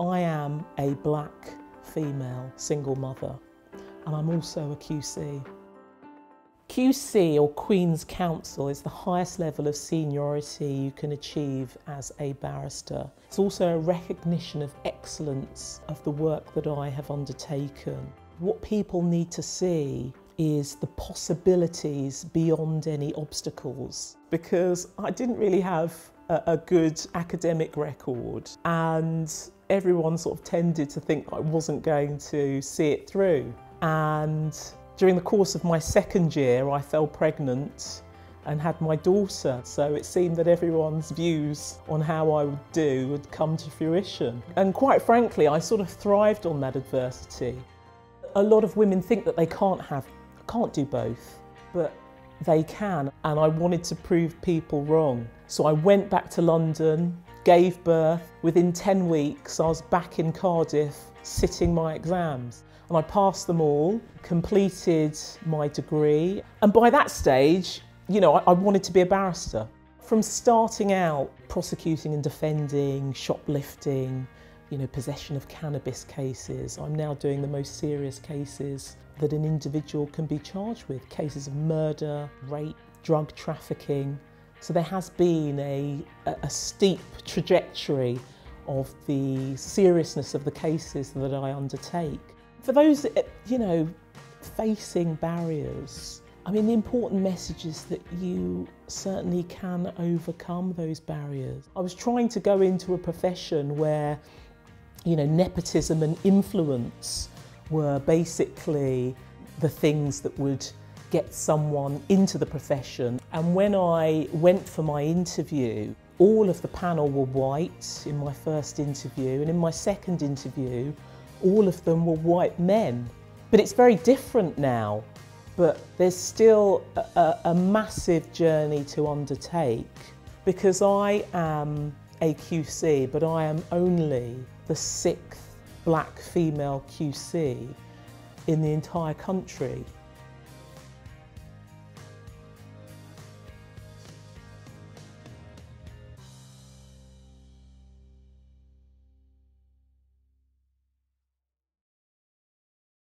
I am a black female single mother and I'm also a QC. QC or Queen's Counsel is the highest level of seniority you can achieve as a barrister. It's also a recognition of excellence of the work that I have undertaken. What people need to see is the possibilities beyond any obstacles because I didn't really have a, a good academic record and everyone sort of tended to think I wasn't going to see it through. And during the course of my second year, I fell pregnant and had my daughter. So it seemed that everyone's views on how I would do would come to fruition. And quite frankly, I sort of thrived on that adversity. A lot of women think that they can't have, can't do both, but they can. And I wanted to prove people wrong. So I went back to London, gave birth. Within 10 weeks, I was back in Cardiff sitting my exams. And I passed them all, completed my degree. And by that stage, you know, I, I wanted to be a barrister. From starting out prosecuting and defending, shoplifting, you know, possession of cannabis cases, I'm now doing the most serious cases that an individual can be charged with cases of murder, rape, drug trafficking. So there has been a, a steep trajectory of the seriousness of the cases that I undertake. For those, eh, you know, facing barriers, I mean, the important message is that you certainly can overcome those barriers. I was trying to go into a profession where, you know, nepotism and influence were basically the things that would get someone into the profession. And when I went for my interview, all of the panel were white in my first interview, and in my second interview, all of them were white men. But it's very different now. But there's still a, a massive journey to undertake because I am a QC, but I am only the sixth black female QC in the entire country.